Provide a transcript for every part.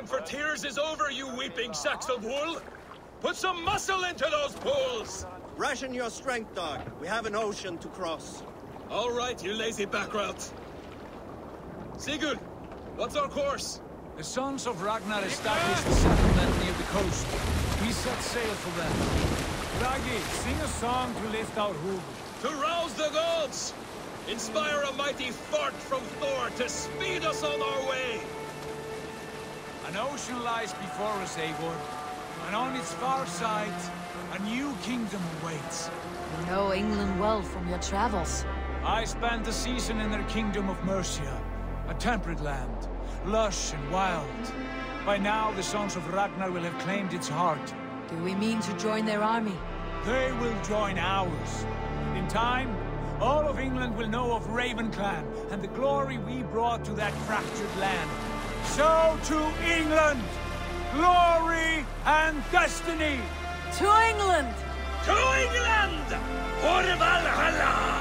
time for tears is over, you weeping sacks of wool! Put some muscle into those pools! Ration your strength, dog. We have an ocean to cross. All right, you lazy backrats. Sigurd, what's our course? The sons of Ragnar established a settlement near the coast. We set sail for them. Bragi, sing a song to lift our hood. To rouse the gods! Inspire a mighty fart from Thor to speed us on our way! An ocean lies before us, Eivor. And on its far side, a new kingdom awaits. You know England well from your travels. I spent a season in their kingdom of Mercia, a temperate land, lush and wild. By now, the sons of Ragnar will have claimed its heart. Do we mean to join their army? They will join ours. In time, all of England will know of Ravenclan and the glory we brought to that fractured land. So to England! Glory and destiny! To England! To England! For Valhalla!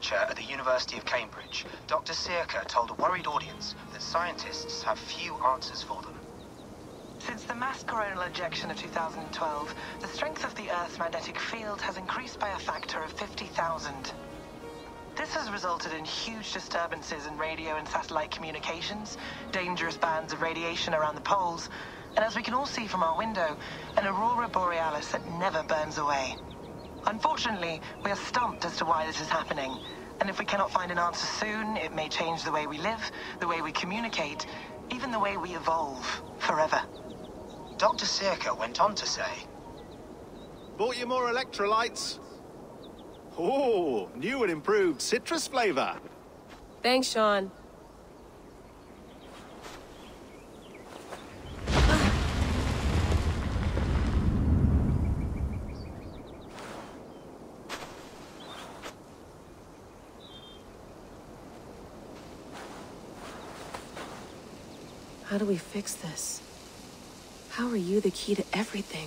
Lecture at the University of Cambridge, Dr. Searcher told a worried audience that scientists have few answers for them. Since the mass coronal ejection of 2012, the strength of the Earth's magnetic field has increased by a factor of 50,000. This has resulted in huge disturbances in radio and satellite communications, dangerous bands of radiation around the poles, and as we can all see from our window, an aurora borealis that never burns away. Unfortunately, we are stumped as to why this is happening, and if we cannot find an answer soon, it may change the way we live, the way we communicate, even the way we evolve, forever. Dr. Searcher went on to say, Bought you more electrolytes? Oh, new and improved citrus flavor. Thanks, Sean. How do we fix this? How are you the key to everything?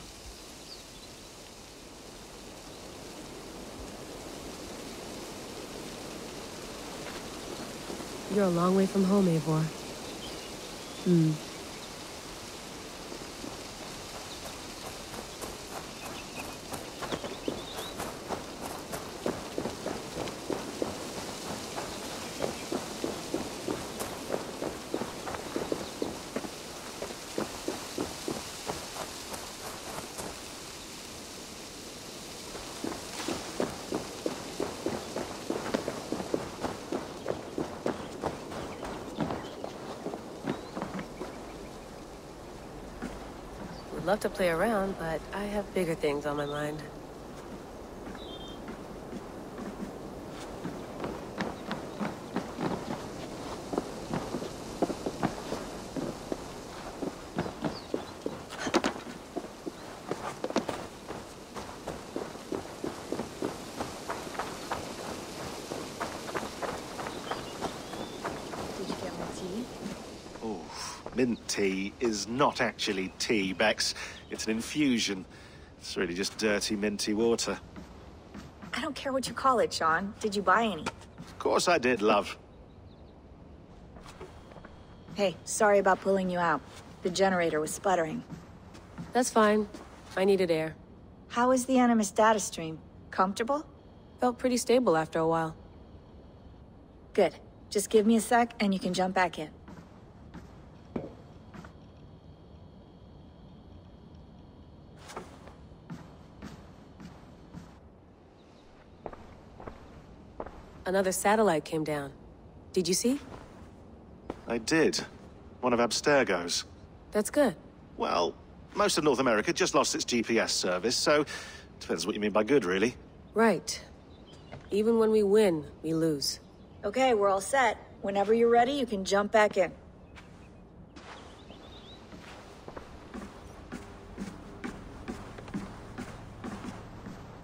You're a long way from home, Eivor. Hmm. Love to play around, but I have bigger things on my mind. Did you get my tea? Oof. Mint tea is not actually tea, Bex. It's an infusion. It's really just dirty, minty water. I don't care what you call it, Sean. Did you buy any? Of course I did, love. Hey, sorry about pulling you out. The generator was sputtering. That's fine. I needed air. How is the Animus data stream? Comfortable? Felt pretty stable after a while. Good. Just give me a sec and you can jump back in. Another satellite came down. Did you see? I did. One of Abstergo's. That's good. Well, most of North America just lost its GPS service, so... Depends what you mean by good, really. Right. Even when we win, we lose. Okay, we're all set. Whenever you're ready, you can jump back in.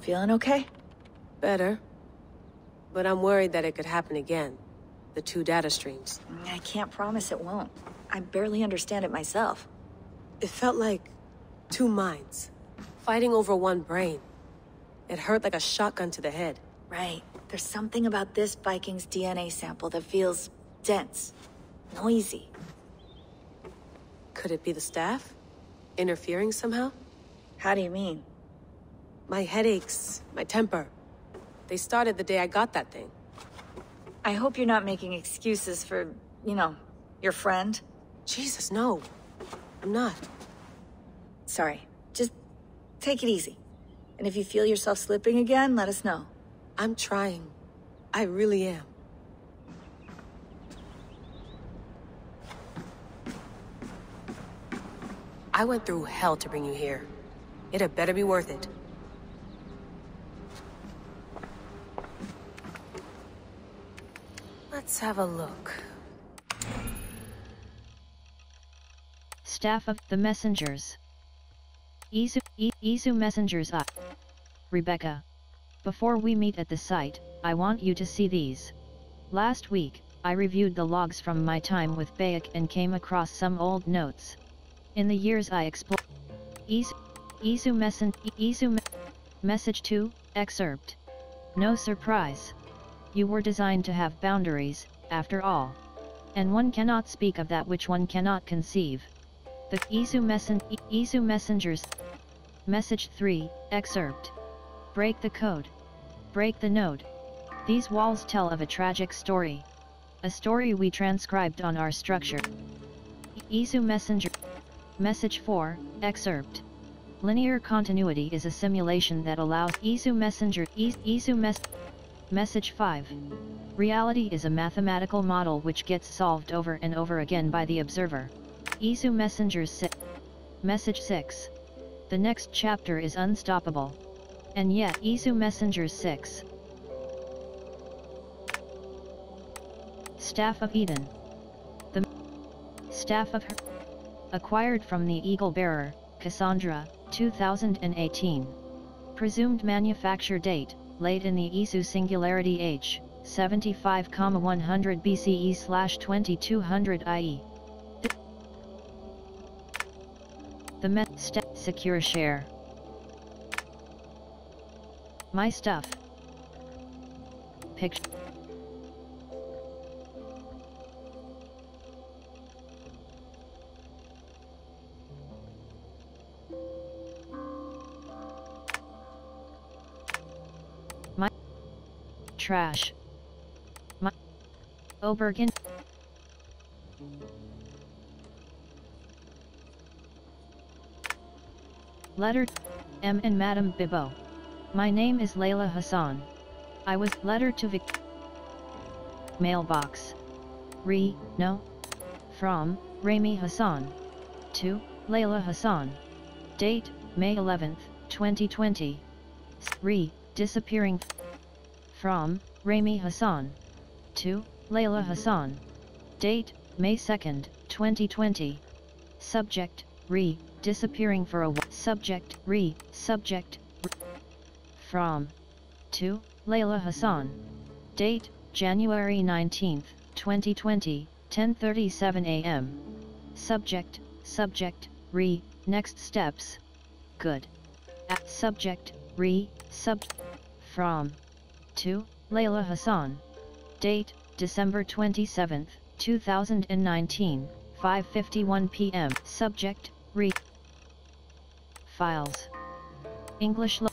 Feeling okay? Better. But I'm worried that it could happen again. The two data streams. I can't promise it won't. I barely understand it myself. It felt like two minds, fighting over one brain. It hurt like a shotgun to the head. Right. There's something about this Viking's DNA sample that feels dense, noisy. Could it be the staff? Interfering somehow? How do you mean? My headaches, my temper. They started the day I got that thing. I hope you're not making excuses for, you know, your friend. Jesus, no. I'm not. Sorry. Just take it easy. And if you feel yourself slipping again, let us know. I'm trying. I really am. I went through hell to bring you here. It had better be worth it. Let's have a look. Staff of the Messengers. Isu, Isu Messengers up. Rebecca. Before we meet at the site, I want you to see these. Last week, I reviewed the logs from my time with Bayek and came across some old notes. In the years I explored... Isu, Isu, Messen, Isu me Message 2, Excerpt. No surprise. You were designed to have boundaries, after all. And one cannot speak of that which one cannot conceive. The Isu, Messen Isu Messengers Message 3, Excerpt. Break the code. Break the node. These walls tell of a tragic story. A story we transcribed on our structure. Isu Messenger Message 4, Excerpt. Linear continuity is a simulation that allows Isu Messenger Isu Mess Message 5. Reality is a mathematical model which gets solved over and over again by the observer. Isu Messengers 6. Message 6. The next chapter is unstoppable. And yet Isu Messengers 6. Staff of Eden. The Staff of Her. Acquired from the Eagle Bearer, Cassandra, 2018. Presumed manufacture date, late in the Isu Singularity Age, 75,100 BCE slash 2200 IE. The Met Step Secure Share. My stuff. Picture. Trash. My Obergen. Letter M and Madam Bibo. My name is Layla Hassan. I was letter to Vic. Mailbox. Re, no. From, Rami Hassan. To, Layla Hassan. Date, May 11th, 2020. Re, disappearing. From, Rami Hassan. To, Layla Hassan. Date, May 2nd, 2020. Subject, Re, disappearing for a subject, Re, subject, from, to, Layla Hassan. Date, January 19, 2020, 10.37 am. Subject, subject, re, next steps. Good. At subject, re, sub, from. To, Layla Hassan. Date, December 27, 2019, 5.51 p.m. Subject, re. Files. English lo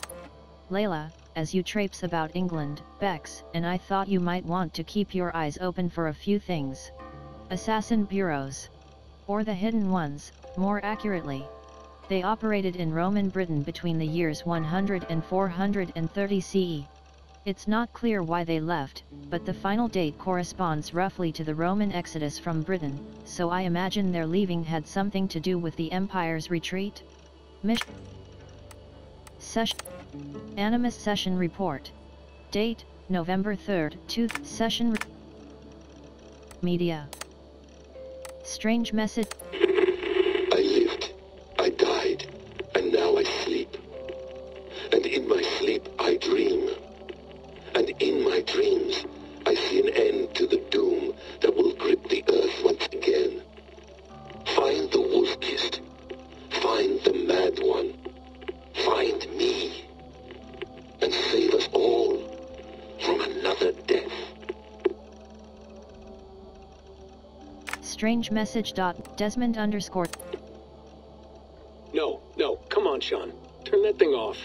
Layla, as you traipse about England, Bex, and I thought you might want to keep your eyes open for a few things. Assassin bureaus. Or the hidden ones, more accurately. They operated in Roman Britain between the years 100 and 430 CE. It's not clear why they left, but the final date corresponds roughly to the Roman exodus from Britain, so I imagine their leaving had something to do with the empire's retreat? Mission Session Animus Session Report. Date, November 3rd, 2 Session Media. Strange message Strange message. Dot Desmond underscore No, no, come on, Sean. Turn that thing off.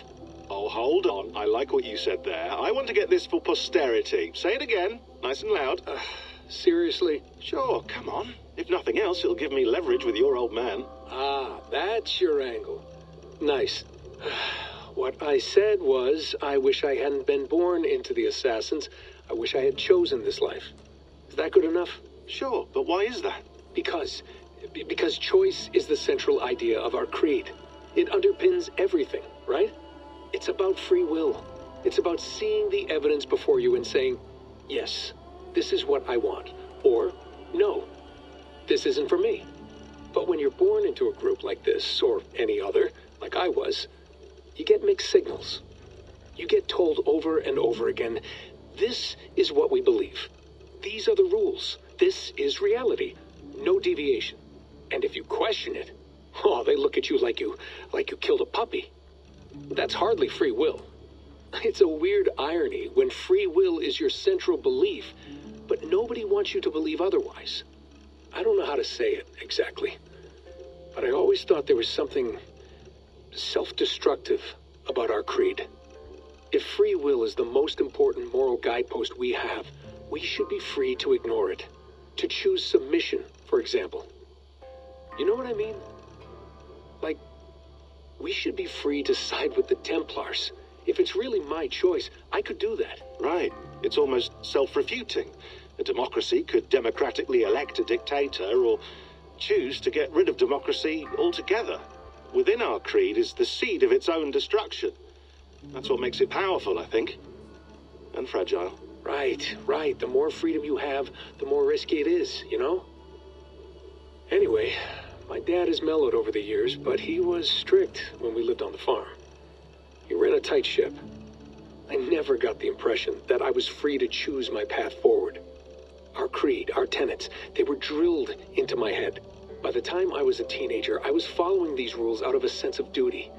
Oh, hold on. I like what you said there. I want to get this for posterity. Say it again, nice and loud. Uh, seriously? Sure, come on. If nothing else, it'll give me leverage with your old man. Ah, that's your angle. Nice. What I said was, I wish I hadn't been born into the Assassins. I wish I had chosen this life. Is that good enough? Sure, but why is that? Because. Because choice is the central idea of our creed. It underpins everything, right? It's about free will. It's about seeing the evidence before you and saying, yes, this is what I want. Or, no, this isn't for me. But when you're born into a group like this, or any other, like I was, you get mixed signals. You get told over and over again, this is what we believe. These are the rules. This is reality. No deviation. And if you question it, oh, they look at you like you like you killed a puppy. That's hardly free will. It's a weird irony when free will is your central belief, but nobody wants you to believe otherwise. I don't know how to say it exactly, but I always thought there was something self destructive about our creed. If free will is the most important moral guidepost we have, we should be free to ignore it. To choose submission, for example. You know what I mean? Like, we should be free to side with the Templars. If it's really my choice, I could do that. Right. It's almost self-refuting. A democracy could democratically elect a dictator or choose to get rid of democracy altogether. Within our creed is the seed of its own destruction. That's what makes it powerful, I think. And fragile. Right, right. The more freedom you have, the more risky it is, you know? Anyway, my dad has mellowed over the years, but he was strict when we lived on the farm. He ran a tight ship. I never got the impression that I was free to choose my path forward. Our creed, our tenets, they were drilled into my head. By the time I was a teenager, I was following these rules out of a sense of duty.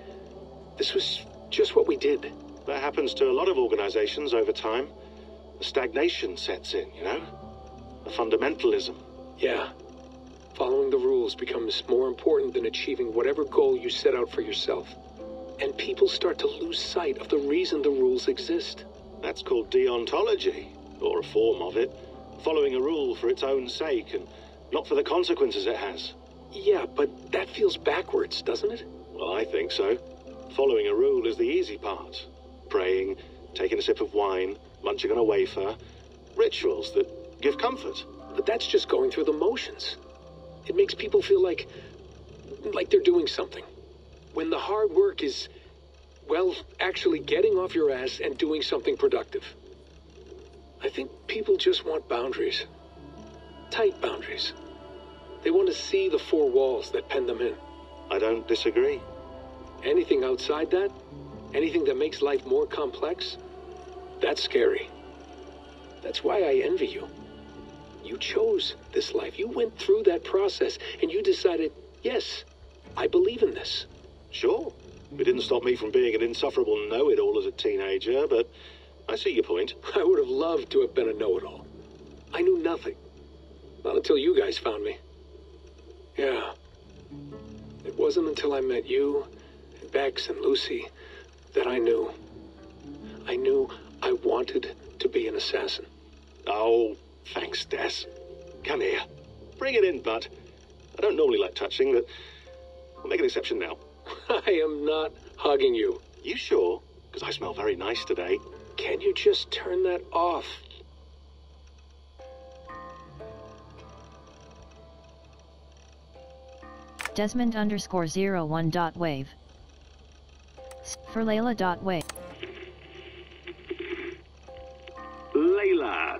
This was just what we did. That happens to a lot of organizations over time. The stagnation sets in, you know? The fundamentalism. Yeah. Following the rules becomes more important than achieving whatever goal you set out for yourself. And people start to lose sight of the reason the rules exist. That's called deontology, or a form of it. Following a rule for its own sake and not for the consequences it has. Yeah, but that feels backwards, doesn't it? Well, I think so. Following a rule is the easy part. Praying, taking a sip of wine, munching on a wafer. Rituals that give comfort. But that's just going through the motions. It makes people feel like. like they're doing something. When the hard work is. well, actually getting off your ass and doing something productive. I think people just want boundaries. Tight boundaries. They want to see the four walls that pen them in. I don't disagree. Anything outside that, anything that makes life more complex, that's scary. That's why I envy you. You chose this life. You went through that process and you decided, yes, I believe in this. Sure. It didn't stop me from being an insufferable know-it-all as a teenager, but I see your point. I would have loved to have been a know-it-all. I knew nothing. Not until you guys found me. Yeah. It wasn't until I met you, and Bex, and Lucy, that I knew. I knew I wanted to be an assassin. Oh, thanks, Des. Come here. Bring it in, bud. I don't normally like touching, but I'll make an exception now. I am not hugging you. You sure? Because I smell very nice today. Can you just turn that off? Desmond underscore zero one dot wave. For Layla dot wave. Layla,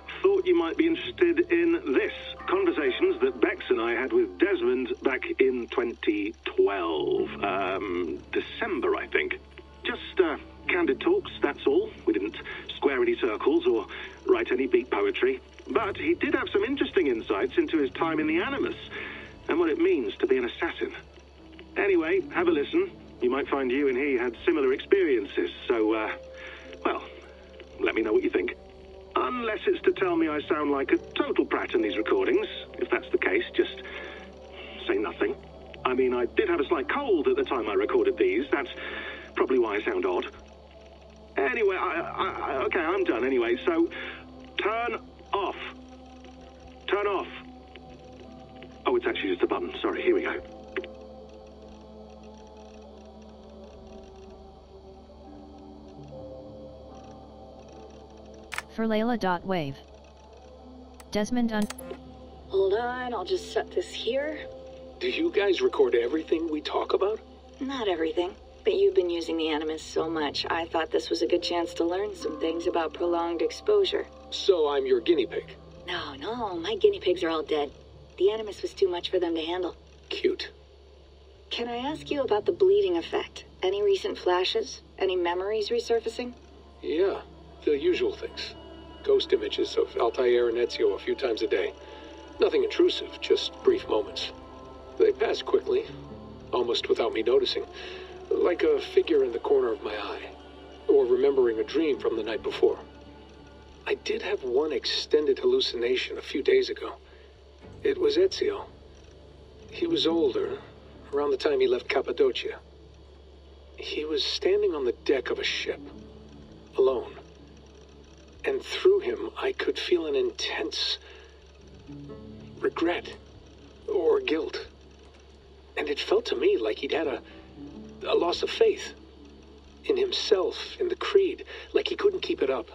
thought you might be interested in this. Conversations that Bex and I had with Desmond back in 2012. Um, December, I think. Just, uh, candid talks, that's all. We didn't square any circles or write any beat poetry. But he did have some interesting insights into his time in the Animus and what it means to be an assassin. Anyway, have a listen. You might find you and he had similar experiences, so, uh, well, let me know what you think. Unless it's to tell me I sound like a total brat in these recordings. If that's the case, just say nothing. I mean, I did have a slight cold at the time I recorded these. That's probably why I sound odd. Anyway, I, I, okay, I'm done anyway, so turn off. Turn off. Oh, it's actually just a button. Sorry, here we go. For Layla dot wave. Desmond un. Hold on, I'll just set this here. Do you guys record everything we talk about? Not everything, but you've been using the Animus so much, I thought this was a good chance to learn some things about prolonged exposure. So I'm your guinea pig. No, no, my guinea pigs are all dead. The Animus was too much for them to handle. Cute. Can I ask you about the bleeding effect? Any recent flashes? Any memories resurfacing? Yeah, the usual things. Ghost images of Altair and Ezio a few times a day. Nothing intrusive, just brief moments. They pass quickly, almost without me noticing, like a figure in the corner of my eye, or remembering a dream from the night before. I did have one extended hallucination a few days ago. It was Ezio. He was older, around the time he left Cappadocia. He was standing on the deck of a ship, alone. And through him, I could feel an intense regret or guilt. And it felt to me like he'd had a, a loss of faith in himself, in the creed, like he couldn't keep it up,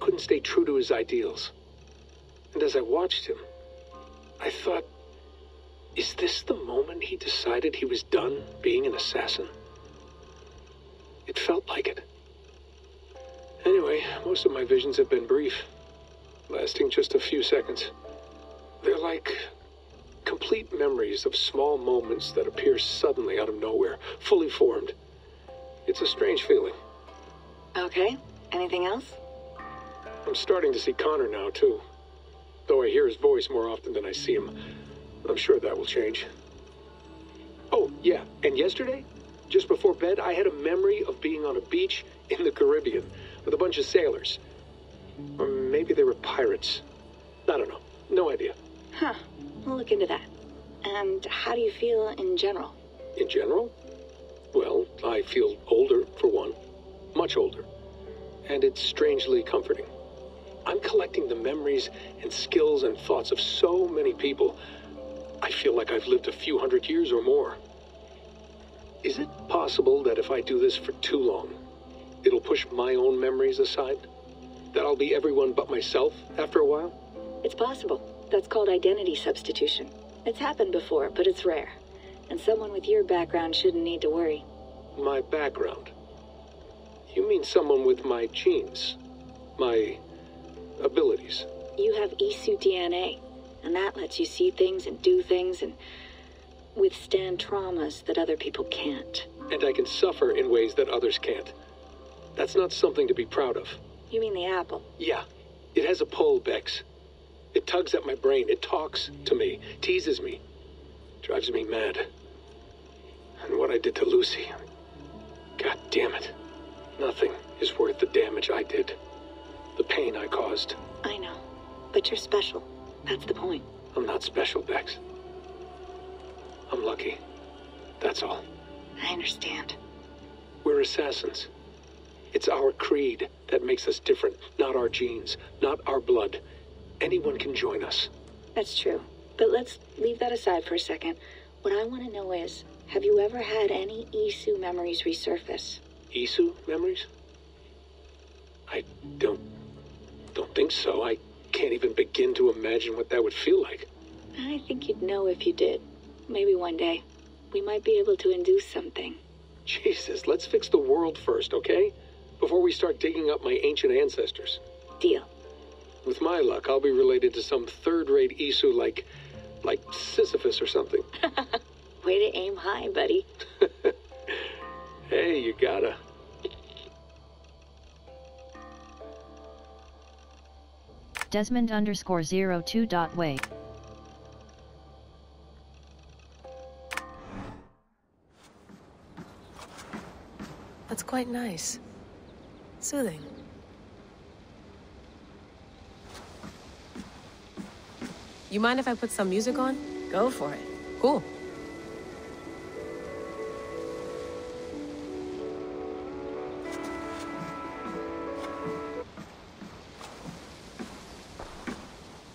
couldn't stay true to his ideals. And as I watched him, I thought, is this the moment he decided he was done being an assassin? It felt like it. Anyway, most of my visions have been brief, lasting just a few seconds. They're like complete memories of small moments that appear suddenly out of nowhere, fully formed. It's a strange feeling. Okay, anything else? I'm starting to see Connor now, too. Though I hear his voice more often than I see him, I'm sure that will change. Oh, yeah, and yesterday, just before bed, I had a memory of being on a beach in the Caribbean with a bunch of sailors. Or maybe they were pirates. I don't know. No idea. Huh. We'll look into that. And how do you feel in general? In general? Well, I feel older, for one. Much older. And it's strangely comforting. I'm collecting the memories and skills and thoughts of so many people. I feel like I've lived a few hundred years or more. Is it possible that if I do this for too long, it'll push my own memories aside? That I'll be everyone but myself after a while? It's possible. That's called identity substitution. It's happened before, but it's rare. And someone with your background shouldn't need to worry. My background? You mean someone with my genes? My abilities? You have Isu DNA, and that lets you see things and do things and withstand traumas that other people can't. And I can suffer in ways that others can't. That's not something to be proud of. You mean the apple? Yeah. It has a pull, Bex. It tugs at my brain. It talks to me, teases me, drives me mad. And what I did to Lucy. God damn it. Nothing is worth the damage I did. The pain I caused. I know. But you're special. That's the point. I'm not special, Bex. I'm lucky. That's all. I understand. We're assassins. It's our creed that makes us different, not our genes, not our blood. Anyone can join us. That's true. But let's leave that aside for a second. What I want to know is, have you ever had any Isu memories resurface? Isu memories? I don't... don't think so. I can't even begin to imagine what that would feel like. I think you'd know if you did. Maybe one day. We might be able to induce something. Jesus, let's fix the world first, okay? Before we start digging up my ancient ancestors. Deal. With my luck, I'll be related to some third-rate Isu like... like Sisyphus or something. Way to aim high, buddy. hey, you gotta. Desmond underscore zero two dot way. That's quite nice. Soothing. You mind if I put some music on? Go for it. Cool.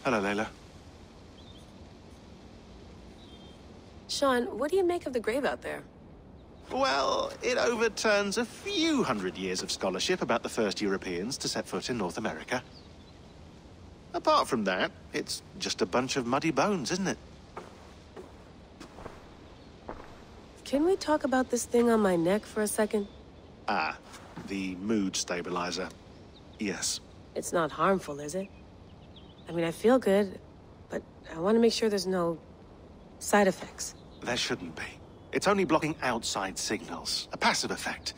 Hello, Layla. Sean, what do you make of the grave out there? Well, it overturns a few hundred years of scholarship about the first Europeans to set foot in North America. Apart from that, it's just a bunch of muddy bones, isn't it? Can we talk about this thing on my neck for a second? Ah, the mood stabilizer. Yes. It's not harmful, is it? I mean, I feel good, but I want to make sure there's no side effects. There shouldn't be. It's only blocking outside signals, a passive effect.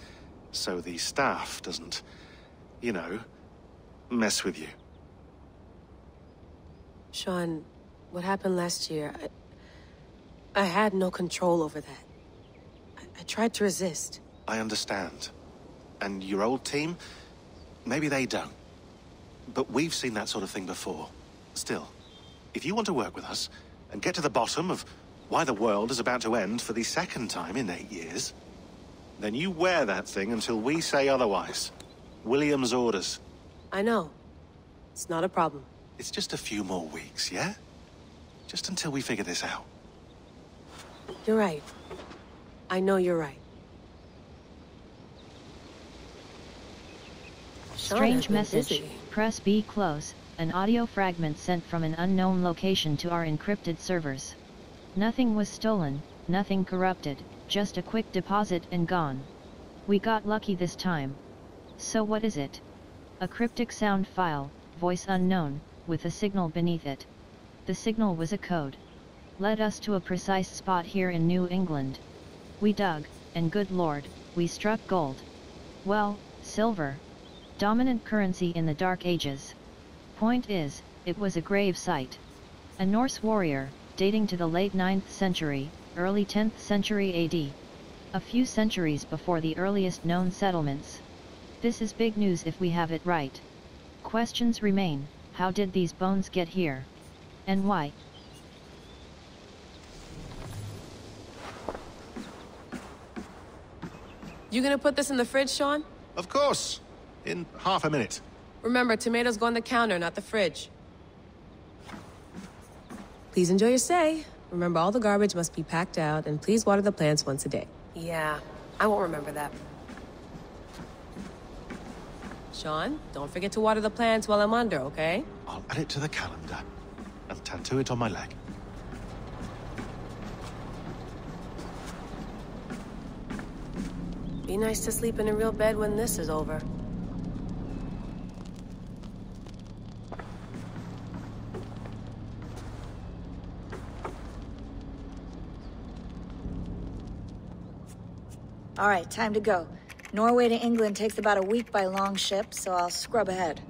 So the staff doesn't, you know, mess with you. Sean, what happened last year, I, I had no control over that. I, I tried to resist. I understand. And your old team, maybe they don't. But we've seen that sort of thing before. Still, if you want to work with us and get to the bottom of why the world is about to end for the second time in eight years, then you wear that thing until we say otherwise. William's orders. I know. It's not a problem. It's just a few more weeks, yeah? Just until we figure this out. You're right. I know you're right. Strange message. Press B close. An audio fragment sent from an unknown location to our encrypted servers. Nothing was stolen, nothing corrupted, just a quick deposit and gone. We got lucky this time. So what is it? A cryptic sound file, voice unknown, with a signal beneath it. The signal was a code. Led us to a precise spot here in New England. We dug, and good lord, we struck gold. Well, silver. Dominant currency in the Dark Ages. Point is, it was a grave site. A Norse warrior, dating to the late 9th century, early 10th century AD. A few centuries before the earliest known settlements. This is big news if we have it right. Questions remain, how did these bones get here? And why? You gonna put this in the fridge, Sean? Of course. In half a minute. Remember, tomatoes go on the counter, not the fridge. Please enjoy your stay. Remember, all the garbage must be packed out, and please water the plants once a day. Yeah, I won't remember that. Sean, don't forget to water the plants while I'm under, okay? I'll add it to the calendar and tattoo it on my leg. Be nice to sleep in a real bed when this is over. All right, time to go. Norway to England takes about a week by long ship, so I'll scrub ahead.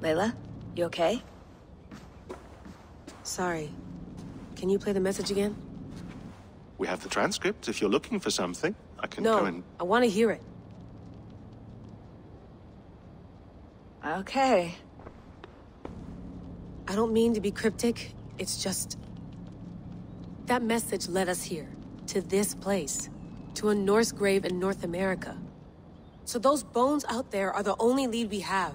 Layla, you okay? Sorry. Can you play the message again? We have the transcript. If you're looking for something, I can no, go and... I want to hear it. Okay. I don't mean to be cryptic. It's just... That message led us here. To this place. To a Norse grave in North America. So those bones out there are the only lead we have.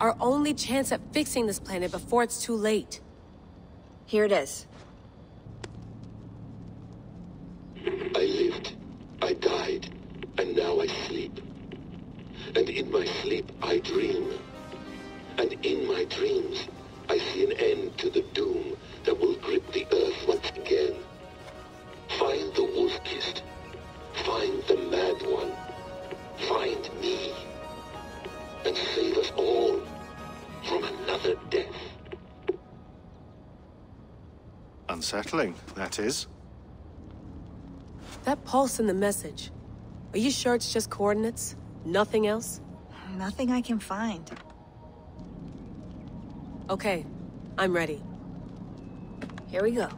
Our only chance at fixing this planet before it's too late. Here it is. That is. That pulse in the message. Are you sure it's just coordinates? Nothing else? Nothing I can find. Okay, I'm ready. Here we go.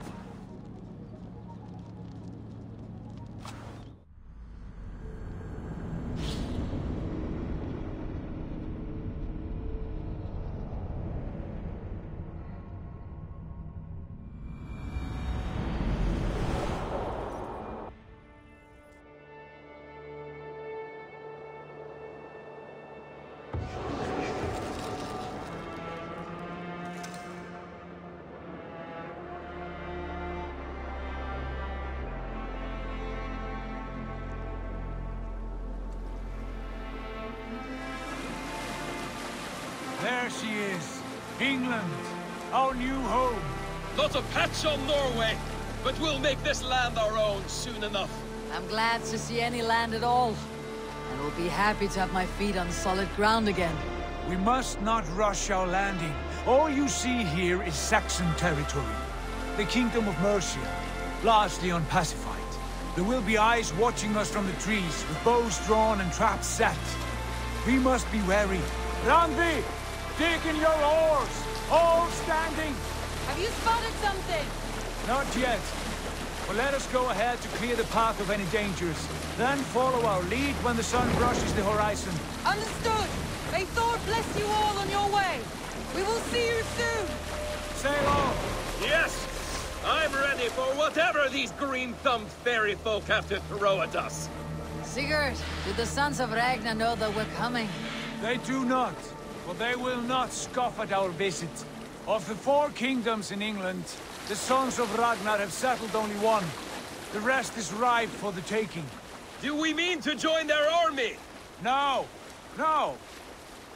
On Norway, but we'll make this land our own soon enough. I'm glad to see any land at all. And will be happy to have my feet on solid ground again. We must not rush our landing. All you see here is Saxon territory. The Kingdom of Mercia, largely unpacified. There will be eyes watching us from the trees, with bows drawn and traps set. We must be wary. Randvi, dig in your oars! All standing! Have you spotted something? Not yet. But let us go ahead to clear the path of any dangers. Then follow our lead when the sun brushes the horizon. Understood. May Thor bless you all on your way. We will see you soon. Sail on. Yes, I'm ready for whatever these green-thumbed fairy folk have to throw at us. Sigurd, do the sons of Ragnar know that we're coming? They do not. But they will not scoff at our visit. Of the four kingdoms in England, the sons of Ragnar have settled only one. The rest is ripe for the taking. Do we mean to join their army? No, no.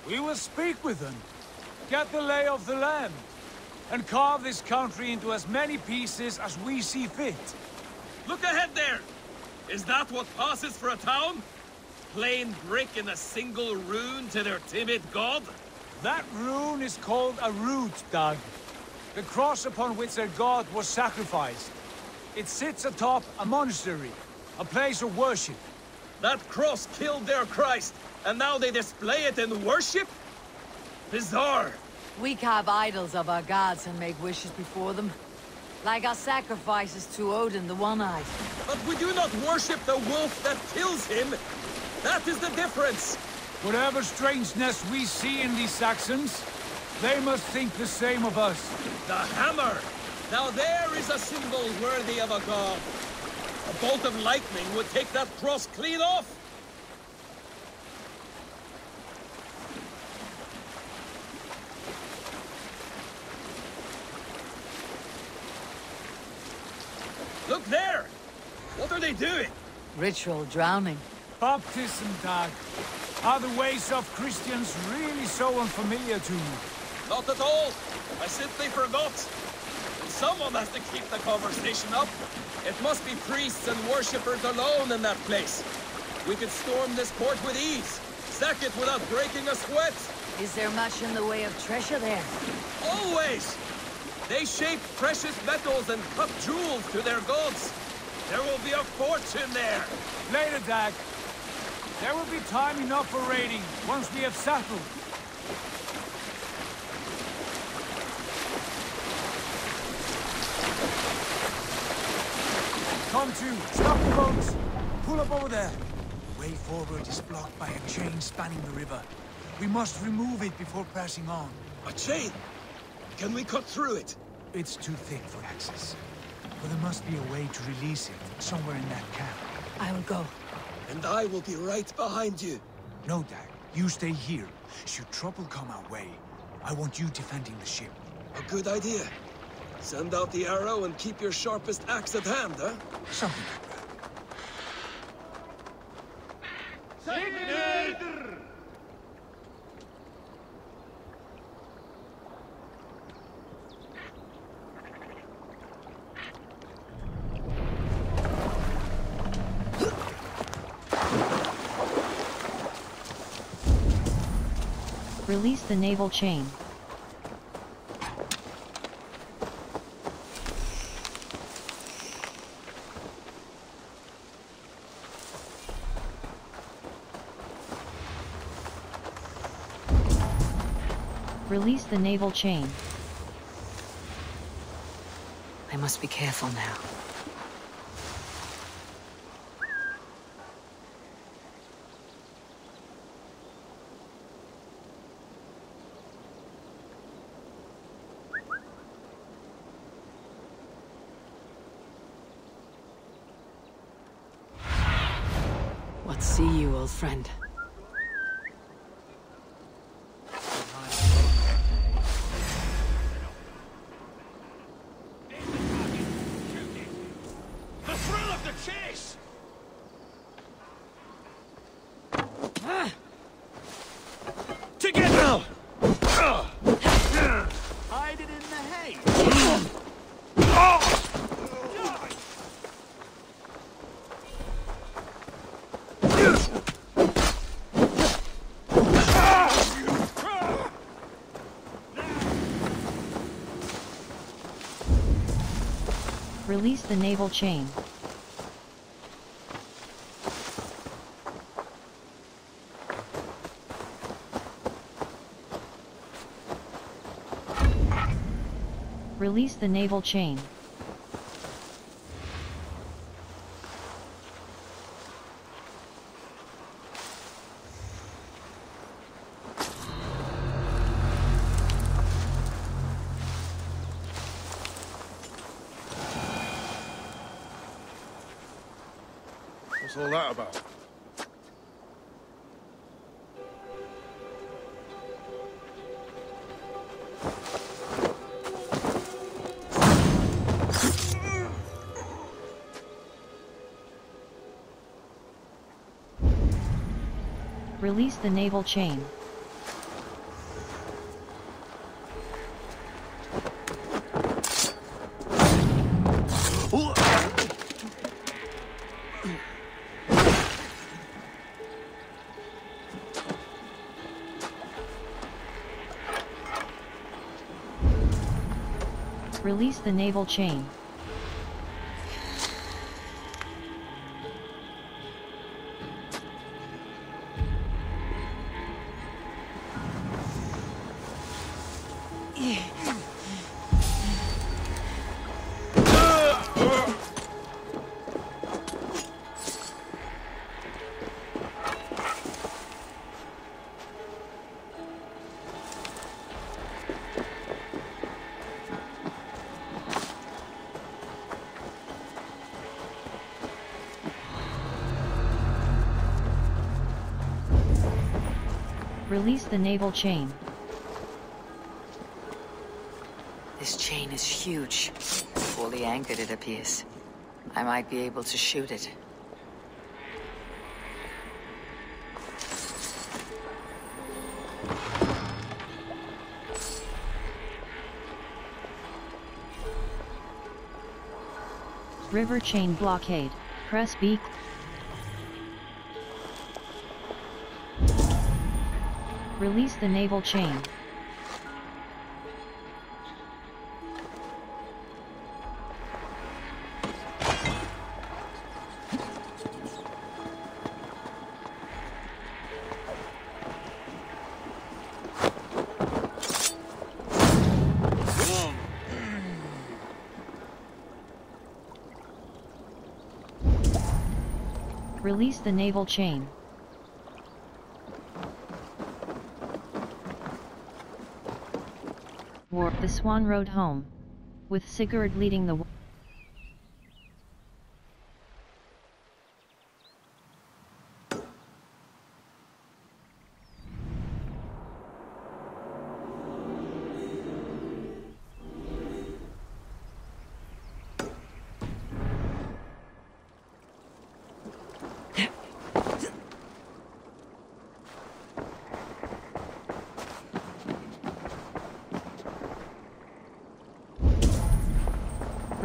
We will speak with them, get the lay of the land, and carve this country into as many pieces as we see fit. Look ahead there! Is that what passes for a town? Plain brick in a single rune to their timid god? That rune is called a rood, Dag. The cross upon which their god was sacrificed. It sits atop a monastery, a place of worship. That cross killed their Christ, and now they display it in worship? Bizarre. We carve idols of our gods and make wishes before them. Like our sacrifices to Odin, the One-Eyed. But we do not worship the wolf that kills him. That is the difference. Whatever strangeness we see in these Saxons, they must think the same of us. The hammer! Now there is a symbol worthy of a god. A bolt of lightning would take that cross clean off. Look there! What are they doing? Ritual drowning. Baptism, Dag. Are the ways of Christians really so unfamiliar to you? Not at all. I simply forgot. Someone has to keep the conversation up. It must be priests and worshippers alone in that place. We could storm this port with ease. Sack it without breaking a sweat. Is there much in the way of treasure there? Always! They shape precious metals and cut jewels to their gods. There will be a fortune there. Later, Dag. There will be time enough for raiding once we have settled. Come to! Stop the boats! Pull up over there! The way forward is blocked by a chain spanning the river. We must remove it before pressing on. A chain? Can we cut through it? It's too thick for access. But there must be a way to release it, somewhere in that camp. I will go. And I will be right behind you. No, Dag. You stay here. Should trouble come our way, I want you defending the ship. A good idea. Send out the arrow and keep your sharpest axe at hand, huh? Something like Release the naval chain. Release the naval chain. I must be careful now. What see you, old friend? Release the naval chain. Release the naval chain. Release the naval chain. Release the naval chain. Release the naval chain. This chain is huge. Fully anchored, it appears. I might be able to shoot it. River chain blockade. Press B. Release the naval chain. Release the naval chain. The Swan rode home, with Sigurd leading the.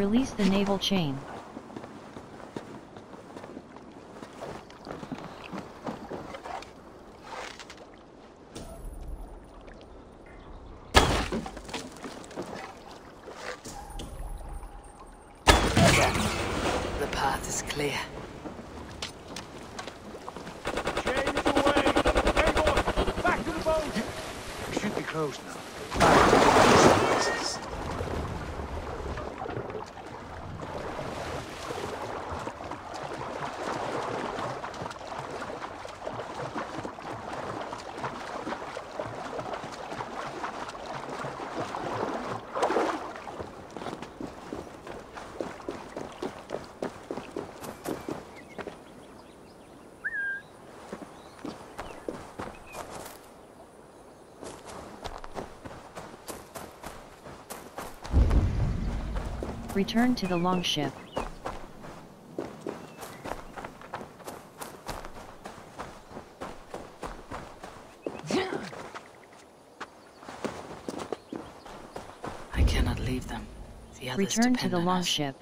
Release the naval chain. The path is clear. Back to the boat! We should be close now. Return to the longship. I cannot leave them. The others Return to the longship.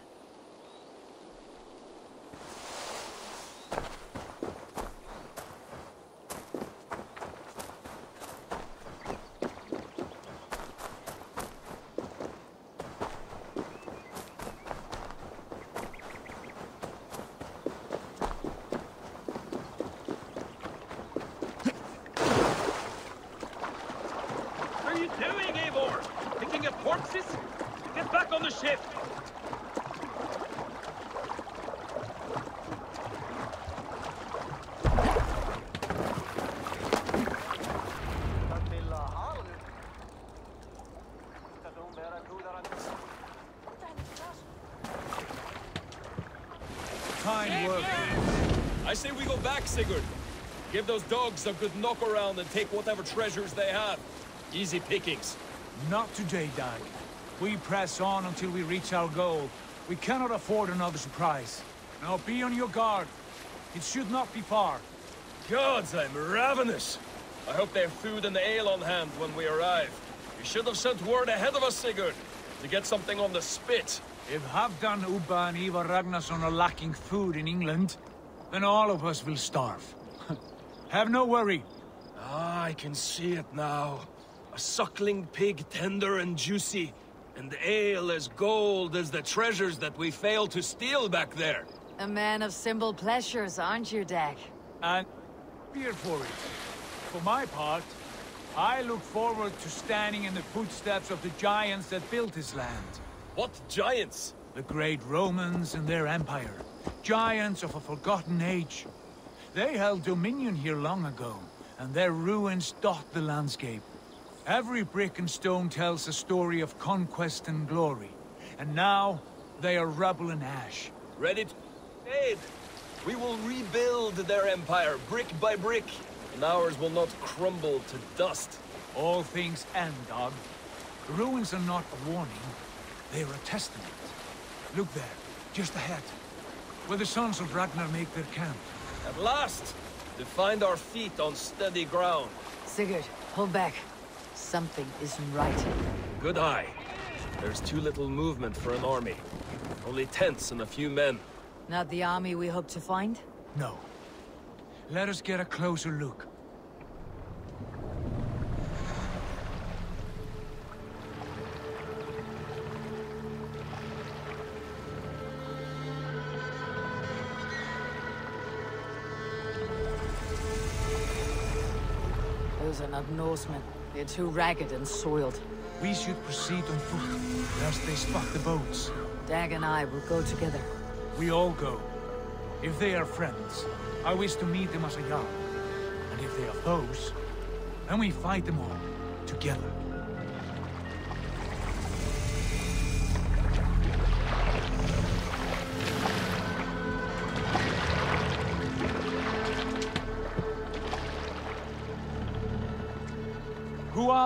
What are you doing, Eivor? Picking up corpses? Get back on the ship! Fine work. I say we go back, Sigurd. Give those dogs a good knock around and take whatever treasures they have. Easy pickings. Not today, Dag. We press on until we reach our goal. We cannot afford another surprise. Now be on your guard. It should not be far. Gods, I'm ravenous. I hope they have food and ale on hand when we arrive. You should have sent word ahead of us, Sigurd, to get something on the spit. If Halfdan, Ubba, and Ivar Ragnarsson are lacking food in England, then all of us will starve. Have no worry. Ah, I can see it now. A suckling pig tender and juicy, and ale as gold as the treasures that we failed to steal back there. A man of simple pleasures, aren't you, Dag? And here for it. For my part, I look forward to standing in the footsteps of the giants that built this land. What giants? The great Romans and their empire. Giants of a forgotten age. They held dominion here long ago, and their ruins dot the landscape. Every brick and stone tells a story of conquest and glory. And now, they are rubble and ash. Ready to aid. We will rebuild their empire brick by brick, and ours will not crumble to dust. All things end, Dag. The ruins are not a warning. They are a testament. Look there, just ahead. Where the sons of Ragnar make their camp. At last, to find our feet on steady ground. Sigurd, hold back. Something isn't right. Good eye. There's too little movement for an army. Only tents and a few men. Not the army we hope to find? No. Let us get a closer look. Are Norsemen. They're too ragged and soiled. We should proceed on foot, lest they spot the boats. Dag and I will go together. We all go. If they are friends, I wish to meet them as a young. And if they are foes, then we fight them all, together.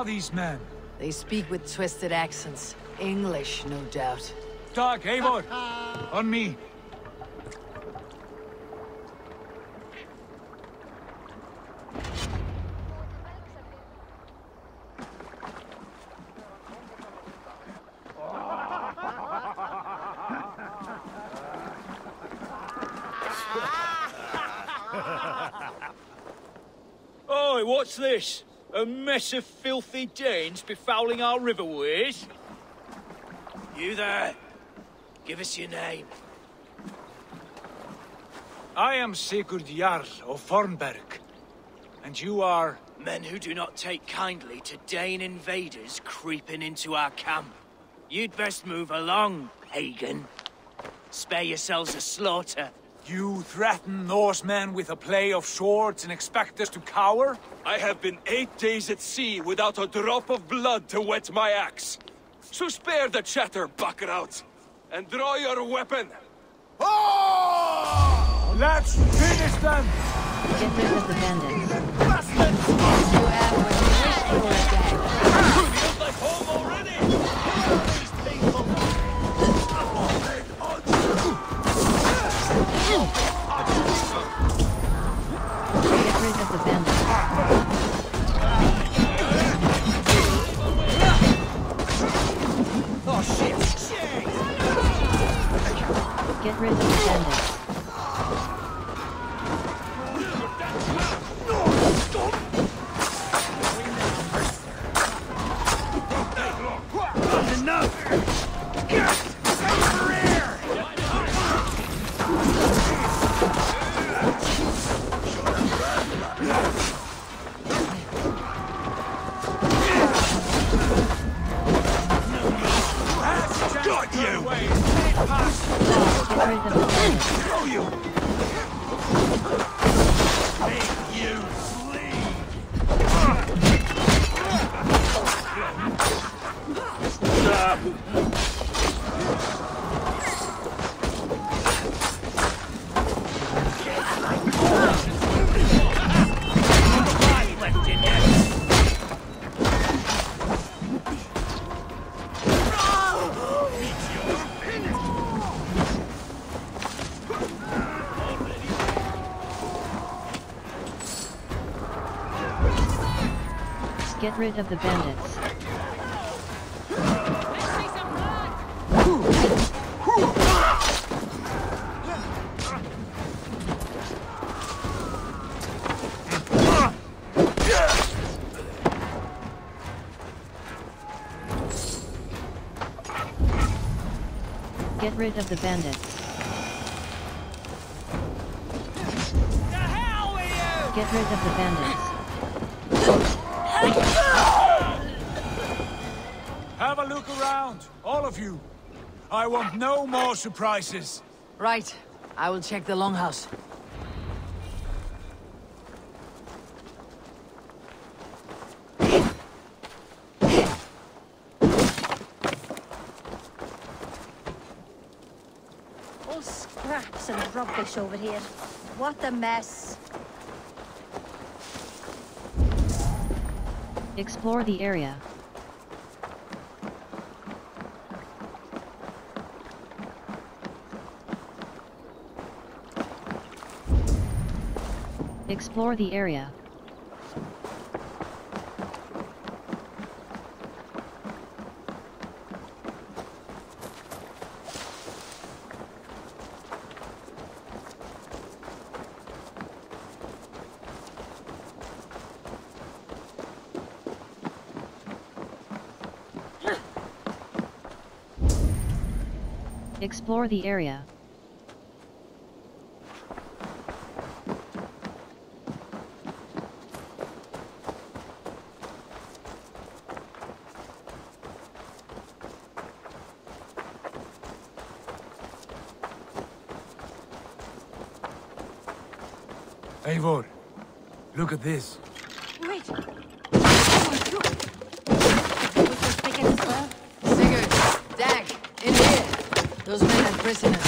These men? They speak with twisted accents. English, no doubt. Dag, Eivor! On me! Oi, what's this? Of filthy Danes befouling our riverways? You there? Give us your name. I am Sigurd Jarl of Fornburg. And you are... Men who do not take kindly to Dane invaders creeping into our camp. You'd best move along, pagan. Spare yourselves a slaughter. You threaten Norsemen with a play of swords and expect us to cower? I have been eight days at sea without a drop of blood to wet my axe. So spare the chatter, Buckerout, and draw your weapon. Let's finish them! Get rid of the bandits. Get rid of the bandits. Get rid of the bandits. Get rid of the bandits. Get rid of the bandits. Of you. I want no more surprises. Right. I will check the longhouse. All scraps and rubbish over here. What a mess. Explore the area. Explore the area. Explore the area. Eivor, look at this. Wait. Oh, you. Was this big as well? Sigurd, Dag, in here. Those men are prisoners.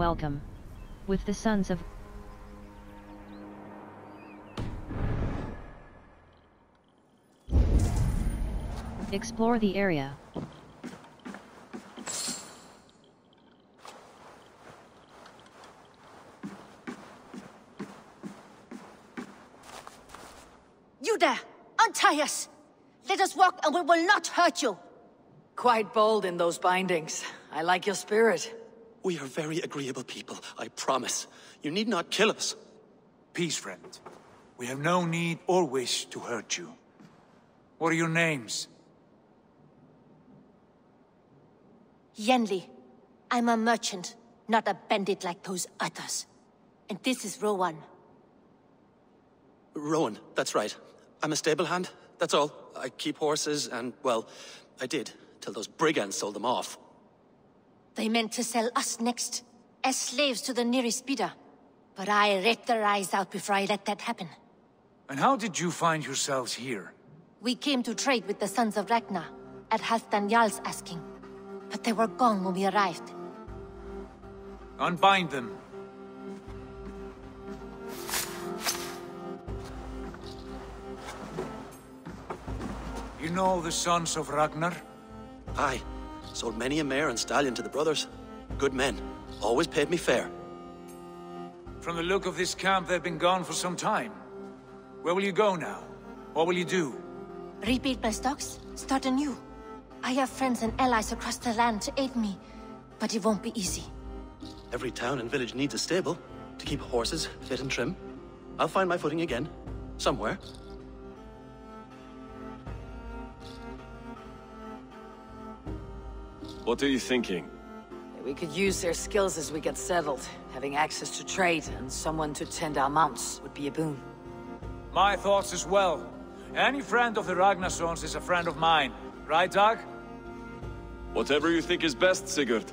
War unwelcome. With the sons of Explore the area. You there! Untie us! Let us walk and we will not hurt you! Quite bold in those bindings. I like your spirit. We are very agreeable people, I promise. You need not kill us. Peace, friend. We have no need or wish to hurt you. What are your names? Yanli. I'm a merchant, not a bandit like those others. And this is Rowan. Rowan, that's right. I'm a stable hand, that's all. I keep horses and, well, I did, till those brigands sold them off. They meant to sell us next, as slaves to the nearest bidder. But I ripped their eyes out before I let that happen. And how did you find yourselves here? We came to trade with the Sons of Ragnar, at Halfdan Jarl's asking. But they were gone when we arrived. Unbind them. You know the Sons of Ragnar? Aye. Sold many a mare and stallion to the brothers. Good men. Always paid me fair. From the look of this camp, they've been gone for some time. Where will you go now? What will you do? Rebuild my stocks, start anew. I have friends and allies across the land to aid me, but it won't be easy. Every town and village needs a stable to keep horses fit and trim. I'll find my footing again. Somewhere. What are you thinking? We could use their skills as we get settled. Having access to trade and someone to tend our mounts would be a boon. My thoughts as well. Any friend of the Ragnarsons is a friend of mine. Right, Dag? Whatever you think is best, Sigurd.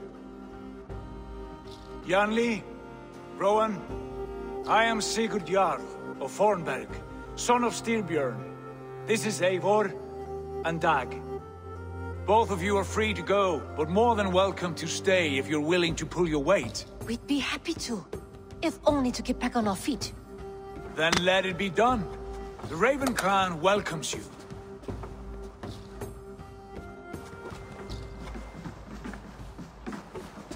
Yanli, Rowan, I am Sigurd Jarl of Fornburg, son of Styrbjörn. This is Eivor and Dag. Both of you are free to go, but more than welcome to stay if you're willing to pull your weight. We'd be happy to, if only to get back on our feet. Then let it be done. The Raven Clan welcomes you.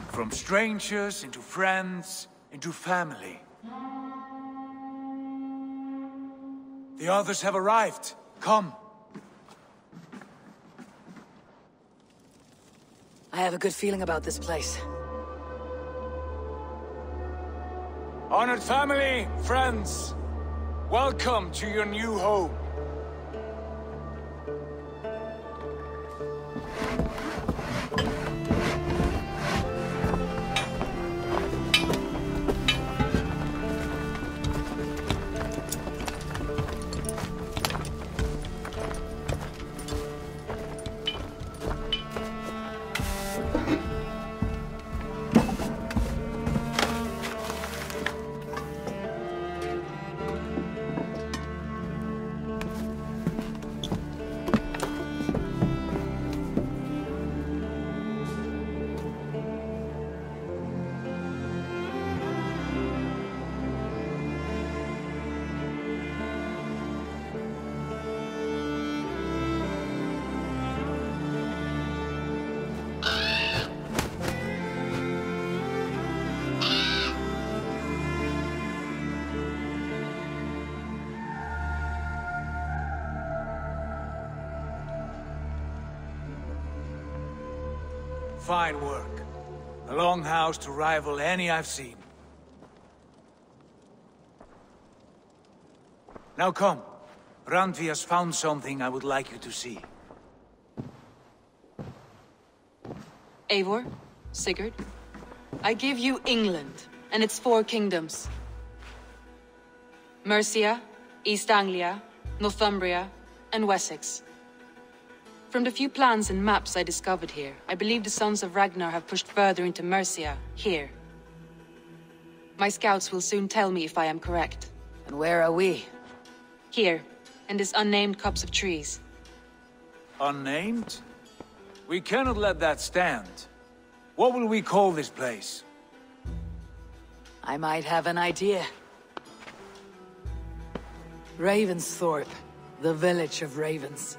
From strangers into friends, into family. The others have arrived. Come. I have a good feeling about this place. Honored family, friends, welcome to your new home. Fine work. A longhouse to rival any I've seen. Now come. Randvi has found something I would like you to see. Eivor, Sigurd, I give you England and its four kingdoms. Mercia, East Anglia, Northumbria, and Wessex. From the few plans and maps I discovered here, I believe the Sons of Ragnar have pushed further into Mercia, here. My scouts will soon tell me if I am correct. And where are we? Here, in this unnamed copse of trees. Unnamed? We cannot let that stand. What will we call this place? I might have an idea. Ravensthorpe, the village of ravens.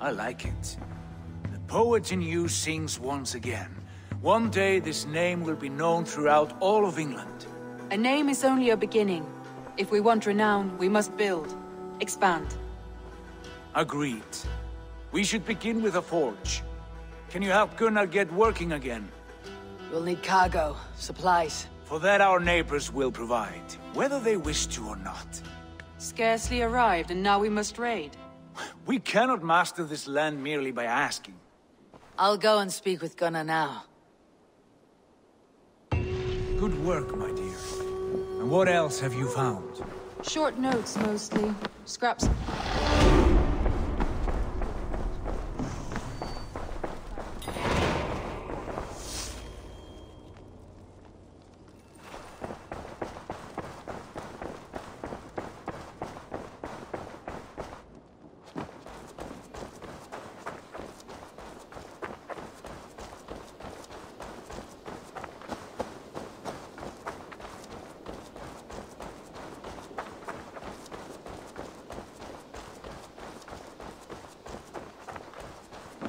I like it. The poet in you sings once again. One day this name will be known throughout all of England. A name is only a beginning. If we want renown, we must build, expand. Agreed. We should begin with a forge. Can you help Gunnar get working again? We'll need cargo, supplies. For that our neighbors will provide, whether they wish to or not. Scarcely arrived, and now we must raid. We cannot master this land merely by asking. I'll go and speak with Gunnar now. Good work, my dear. And what else have you found? Short notes, mostly. Scraps.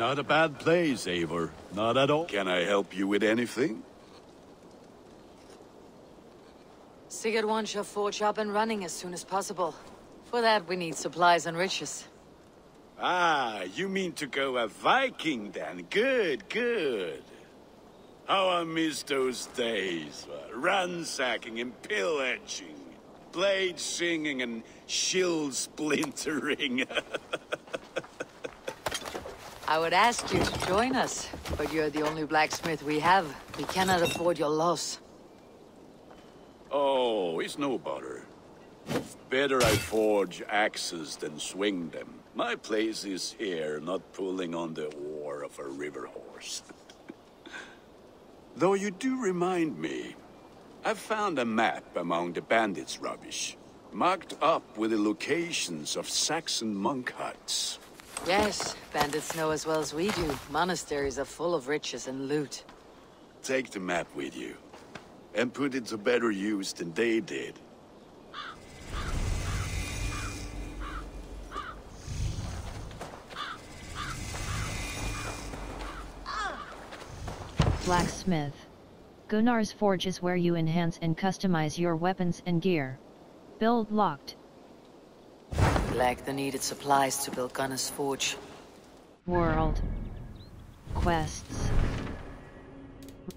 Not a bad place, Eivor. Not at all. Can I help you with anything? Sigurd wants your forge up and running as soon as possible. For that, we need supplies and riches. Ah, you mean to go a Viking then? Good, good. How I miss those days. uh, Ransacking and pillaging. Blade singing and shield splintering. I would ask you to join us, but you're the only blacksmith we have. We cannot afford your loss. oh, it's no bother. Better I forge axes than swing them. My place is here, not pulling on the oar of a river horse. Though you do remind me, I've found a map among the bandits' rubbish, marked up with the locations of Saxon monk huts. Yes, bandits know as well as we do. Monasteries are full of riches and loot. Take the map with you, and put it to better use than they did. Blacksmith. Gunnar's Forge is where you enhance and customize your weapons and gear. Build locked. Lack the needed supplies to build Gunnar's forge. World. Quests.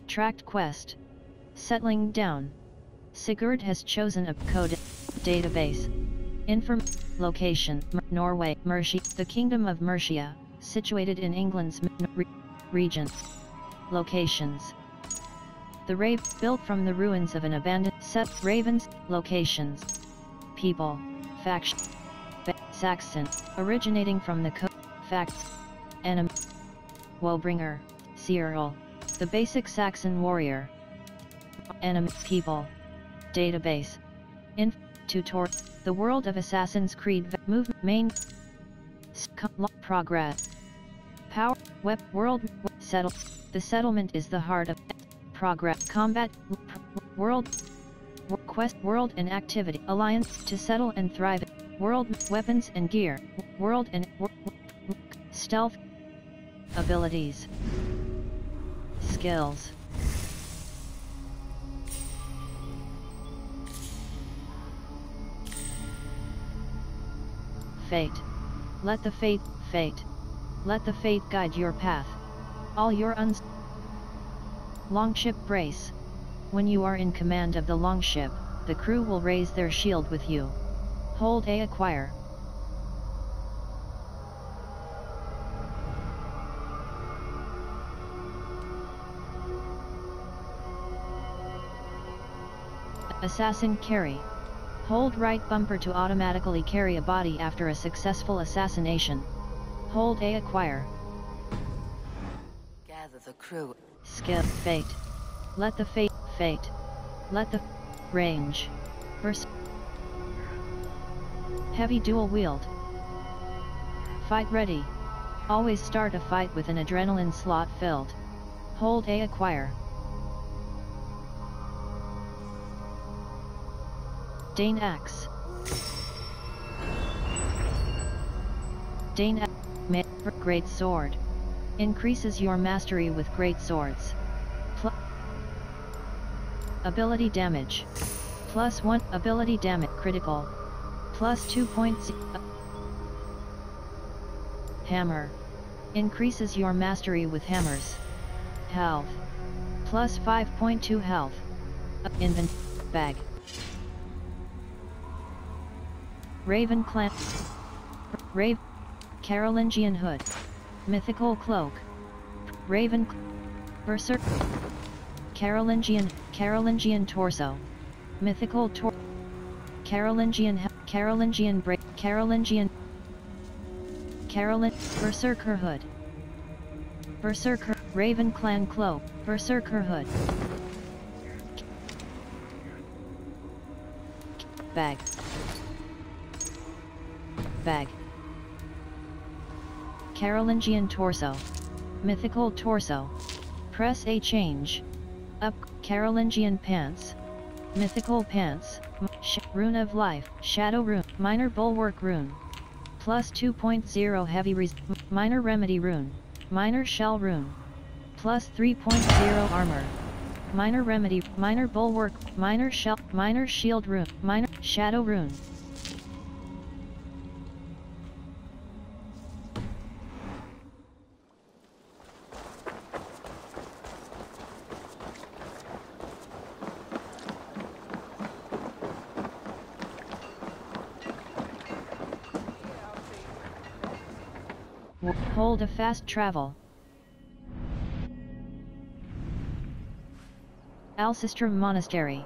Tracked quest. Settling down. Sigurd has chosen a code database. Inform location Norway Mercia, the Kingdom of Mercia, situated in England's re region. Locations. The Rave built from the ruins of an abandoned set Ravens locations. People, faction, Saxon, originating from the co facts, enemy, Woebringer, Cyril, the basic Saxon warrior, enemy people, database, inf tutor, the world of Assassin's Creed move main, progress, power, web world settle, the settlement is the heart of progress. Combat world quest world and activity. Alliance to settle and thrive world weapons and gear world and stealth abilities skills. Fate. Let the fate fate. Let the fate guide your path. All your uns longship brace. When you are in command of the longship, the crew will raise their shield with you. Hold A acquire. Assassin carry. Hold right bumper to automatically carry a body after a successful assassination. Hold A acquire. Gather the crew. Skip fate. Let the fate fate. Let the range. Verse. Heavy dual wield. Fight ready. Always start a fight with an adrenaline slot filled. Hold A acquire. Dane Axe. Dane Axe. Great Sword. Increases your mastery with great swords. Pl ability damage. Plus 1 ability damage critical. Plus 2 points. Hammer. Increases your mastery with hammers. Health. Plus 5.2 health. Invent. Bag. Raven Clan Rave Carolingian Hood Mythical Cloak Raven Berserk Carolingian Carolingian Torso Mythical Tor Carolingian Carolingian Break Carolingian Carolin Berserker Hood. Berserker Raven Clan Cloak Berserker Hood. Bag. Bag. Carolingian Torso. Mythical Torso. Press A change. Up Carolingian Pants. Mythical Pants Sh Rune of Life Shadow Rune Minor Bulwark Rune. Plus 2.0 Heavy Res Minor Remedy Rune Minor Shell Rune. Plus 3.0 Armor. Minor Remedy Minor Bulwark Minor Shell Minor Shield Rune Minor Shadow Rune A fast travel. Alcestrum Monastery.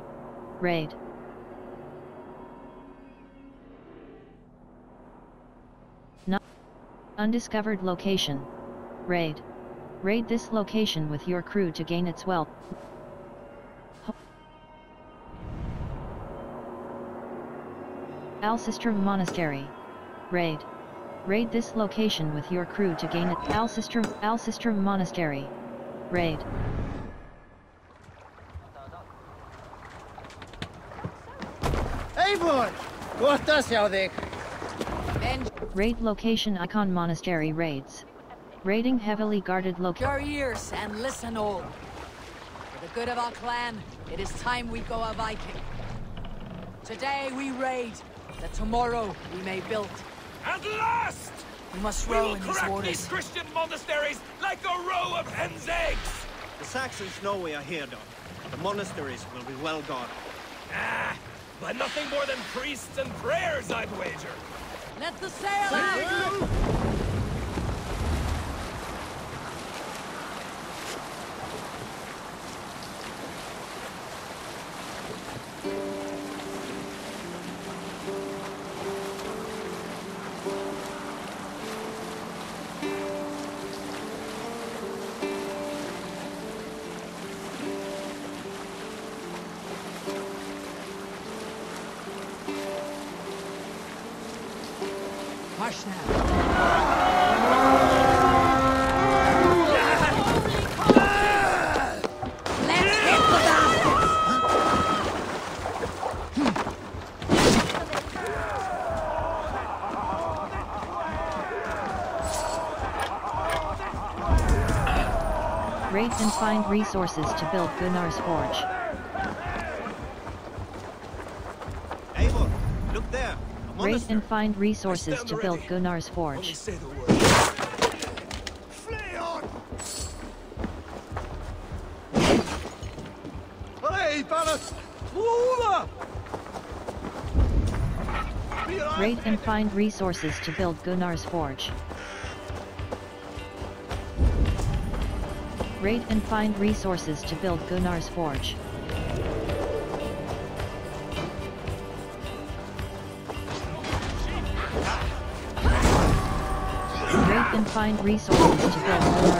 Raid. Not undiscovered location. Raid. Raid this location with your crew to gain its wealth. Alcestrum Monastery. Raid. Raid this location with your crew to gain it. Alcestrum, Alcestrum Monastery. Raid. Eivor! Kohtas hjá þig! Raid location Icon Monastery raids. Raiding heavily guarded location. Your ears and listen all. For the good of our clan, it is time we go a Viking. Today we raid, that tomorrow we may build. At last! We must we row will in these crack waters. these Christian monasteries like a row of hen's eggs! The Saxons know we are here, Don. The monasteries will be well guarded. Ah, but nothing more than priests and prayers, I'd wager. Let the sail out! Raid and find resources to build Gunnar's Forge. Eivor, look there! Raid and find resources to build Gunnar's Forge. Say the. Hey, over! Raid and find resources to build Gunnar's Forge. Raid and find resources to build Gunnar's Forge. Raid and find resources to build Gunnar's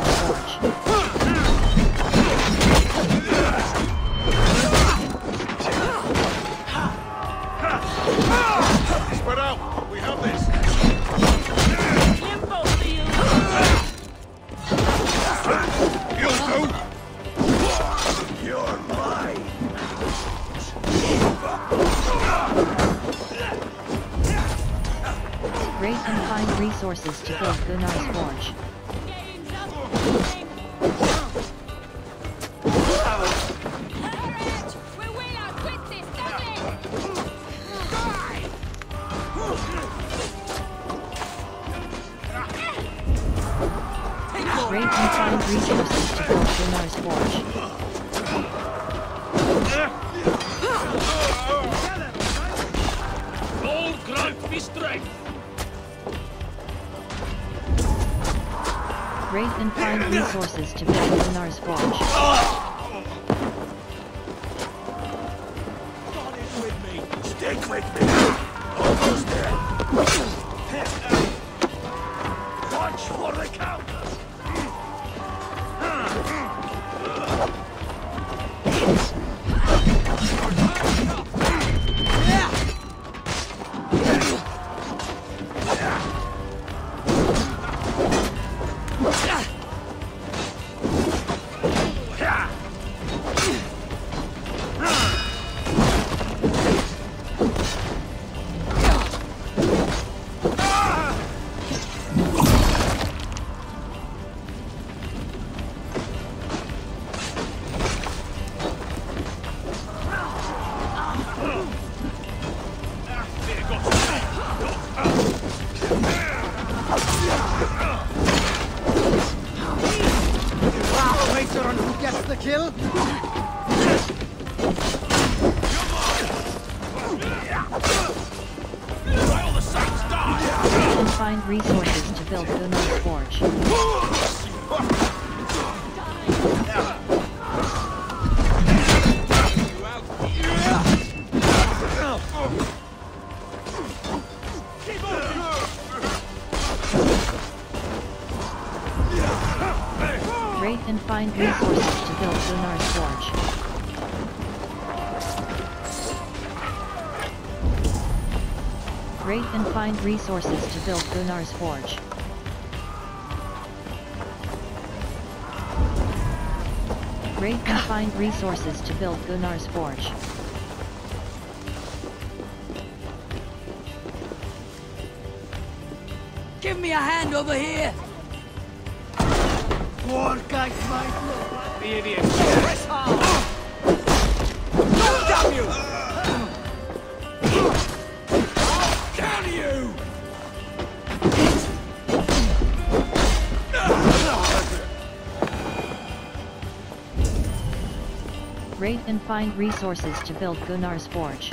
build Gunnar's Forge. Raid and find resources to build Gunnar's Forge. Raid and find resources to build Gunnar's Forge. Raid and find resources to build Gunnar's Forge. Give me a hand over here! Wargeist, my lord! The idiot. Press hard! Find resources to build Gunnar's Forge.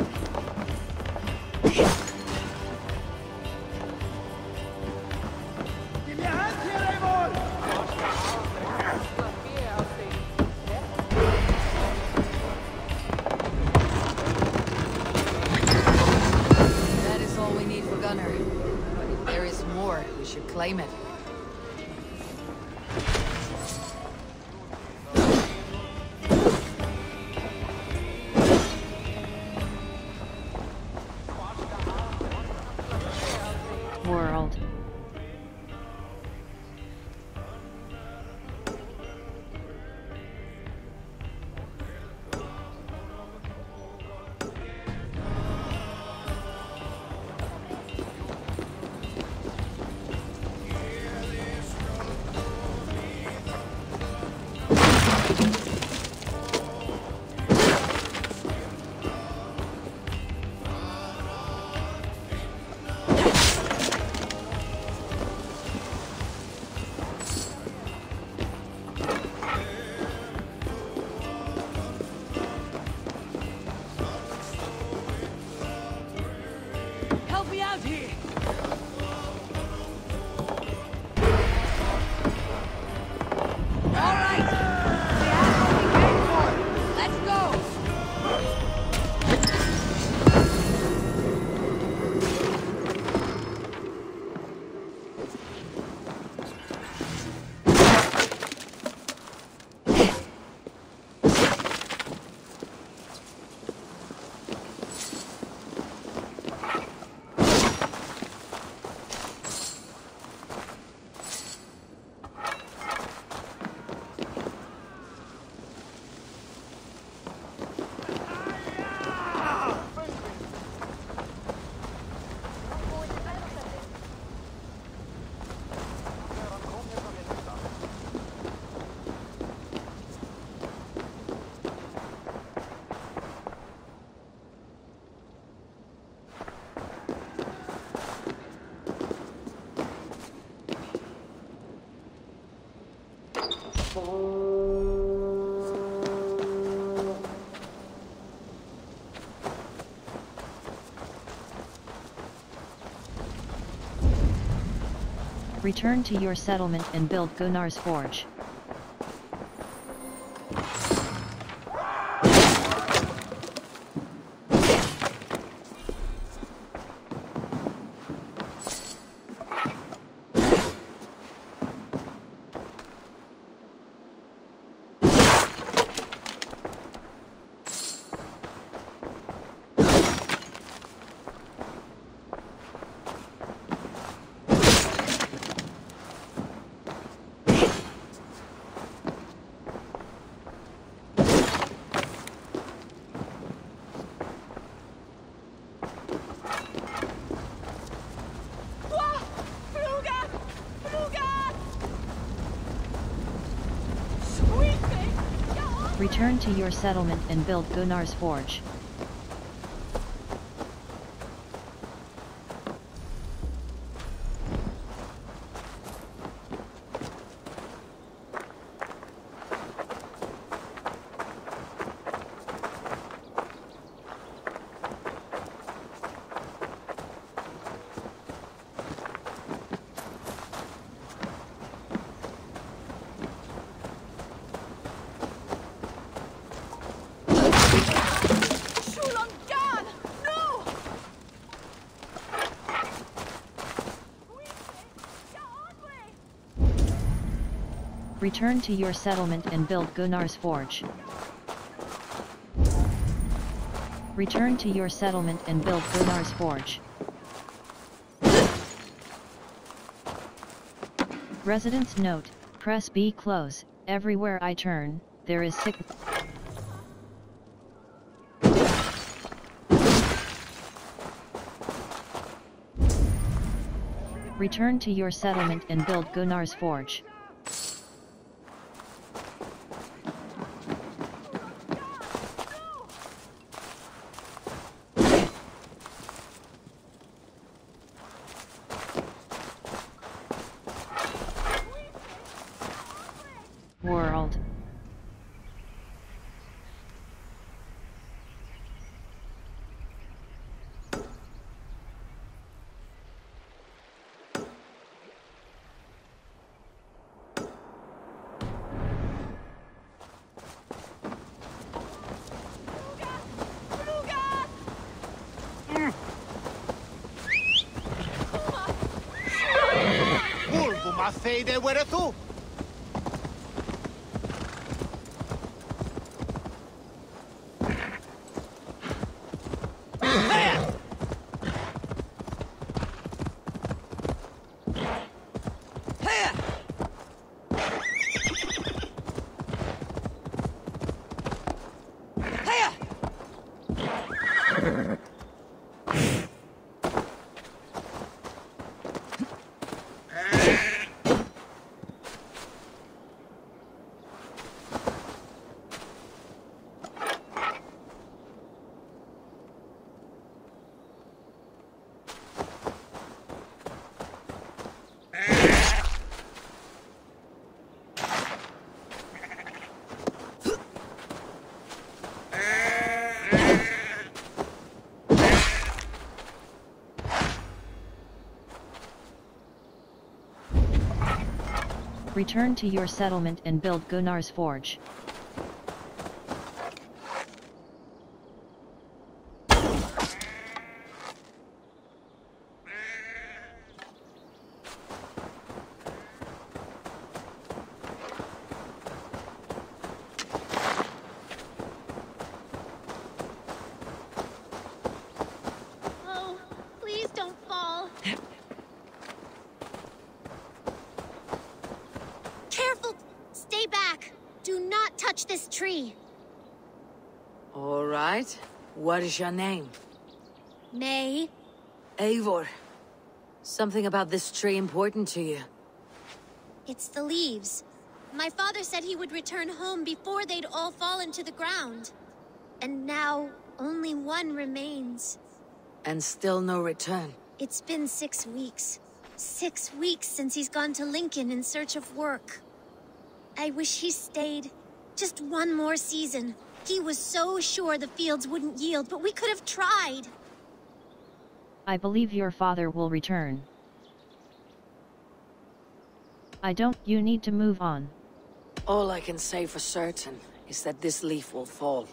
Return to your settlement and build Gunnar's Forge. Return to your settlement and build Gunnar's Forge. Return to your settlement and build Gunnar's Forge. Return to your settlement and build Gunnar's Forge. Residents note, press B close, everywhere I turn, there is sick... Return to your settlement and build Gunnar's Forge. Return to your settlement and build Gunnar's Forge. Oh, please don't fall. Careful! Stay back! Do not touch this tree! All right. What is your name? May. Eivor. Something about this tree important to you. It's the leaves. My father said he would return home before they'd all fallen to the ground. And now, only one remains. And still no return. It's been six weeks. Six weeks since he's gone to Lincoln in search of work. I wish he stayed. Just one more season. He was so sure the fields wouldn't yield, but we could have tried. I believe your father will return. I don't, you need to move on. All I can say for certain is that this leaf will fall.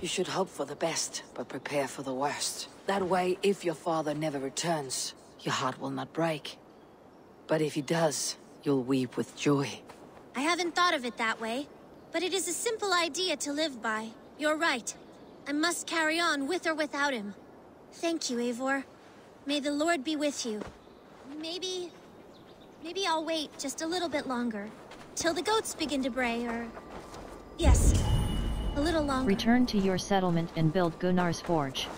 You should hope for the best, but prepare for the worst. That way, if your father never returns, your heart will not break. But if he does, you'll weep with joy. I haven't thought of it that way, but it is a simple idea to live by. You're right. I must carry on with or without him. Thank you, Eivor. May the Lord be with you. Maybe... Maybe I'll wait just a little bit longer. Till the goats begin to bray, or... Yes. A little longer. Return to your settlement and build Gunnar's forge.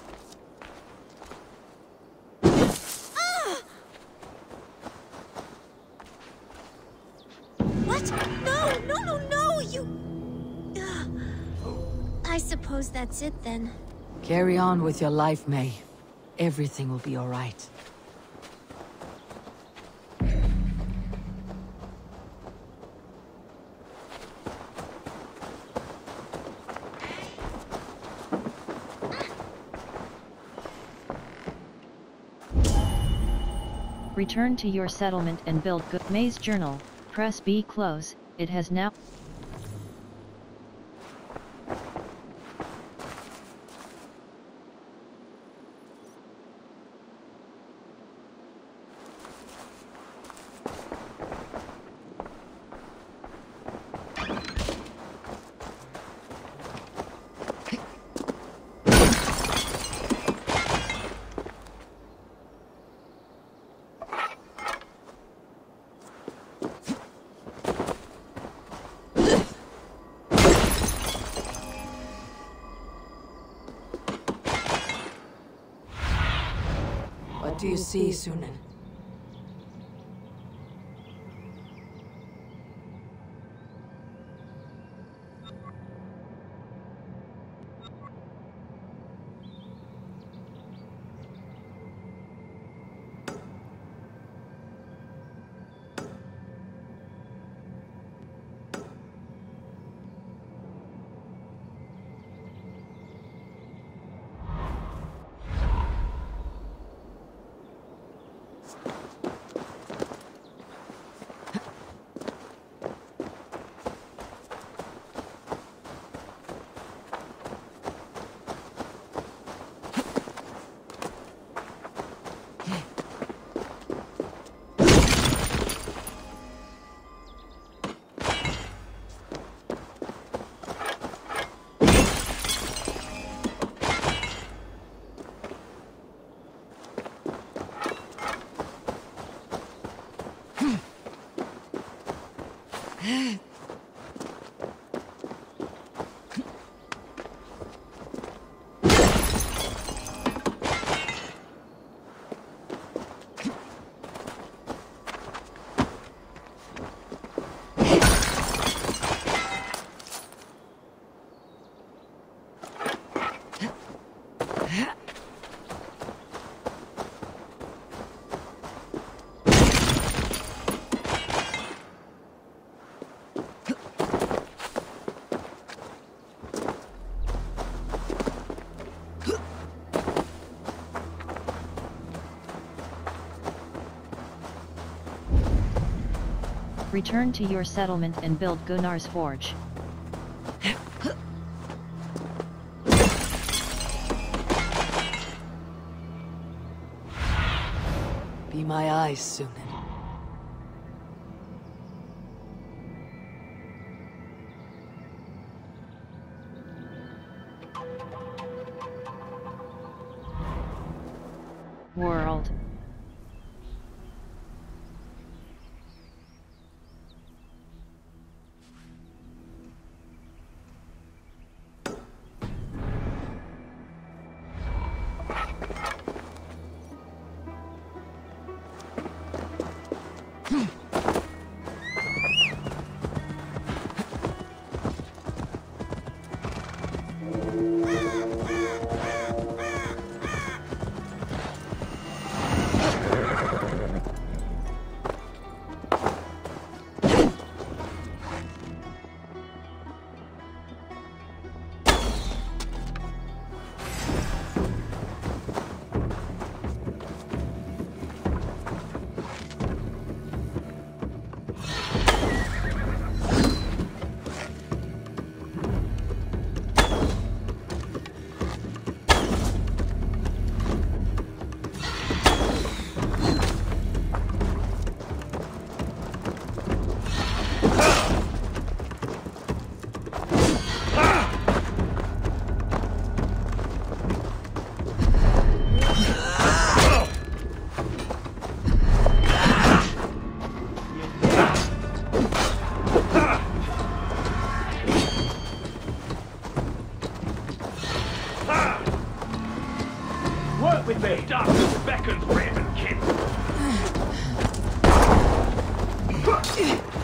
That's it then. Carry on with your life, May. Everything will be alright. Return to your settlement and build good May's journal, press B close, it has now you see, Sýnin? Return to your settlement and build Gunnar's forge. Be my eyes, Sýnin. anything. Darkness beckons, Raven Kid.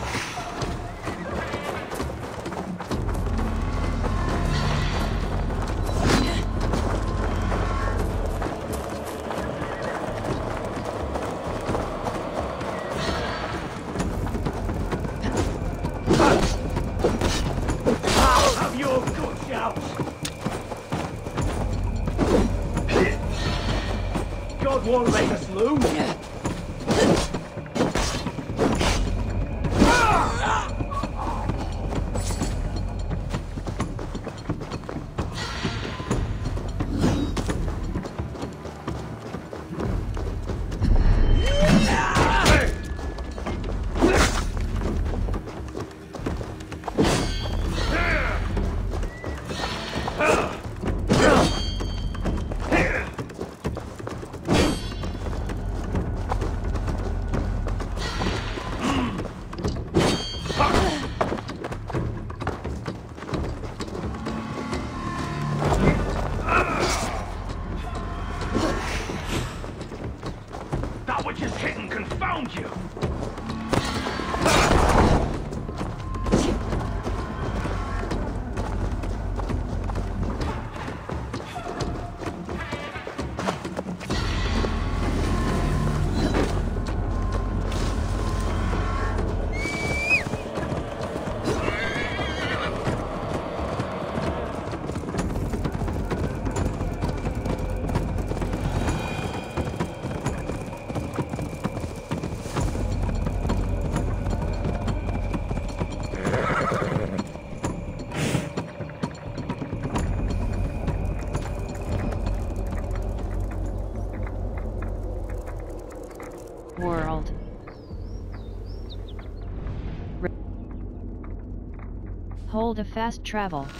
Hold a fast travel.